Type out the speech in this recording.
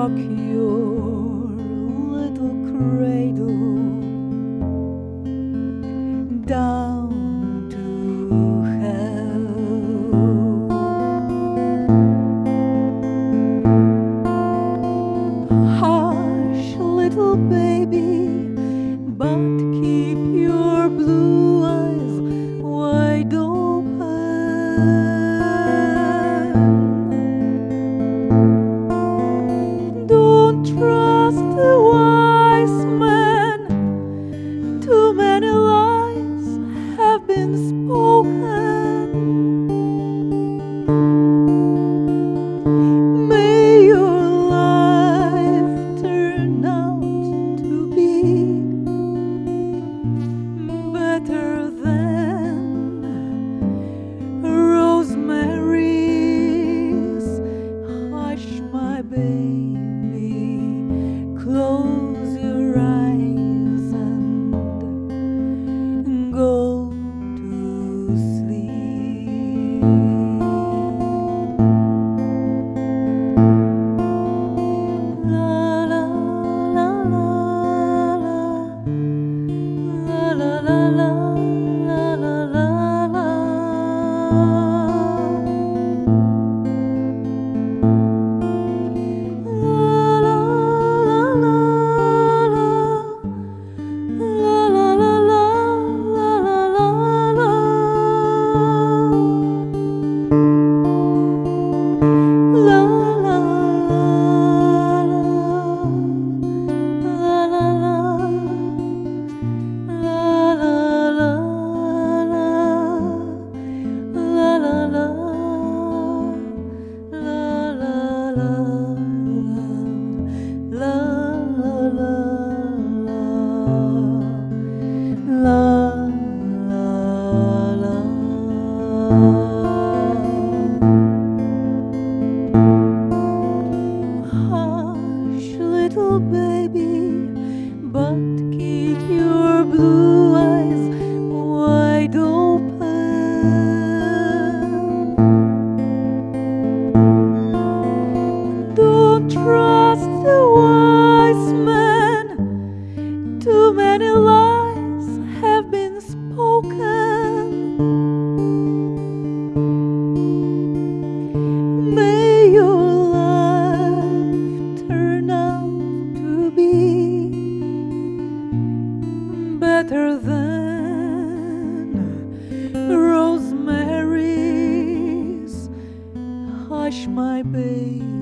rock your little cradle down to hell. Hush, little baby, but keep. Baby. blue. my babe.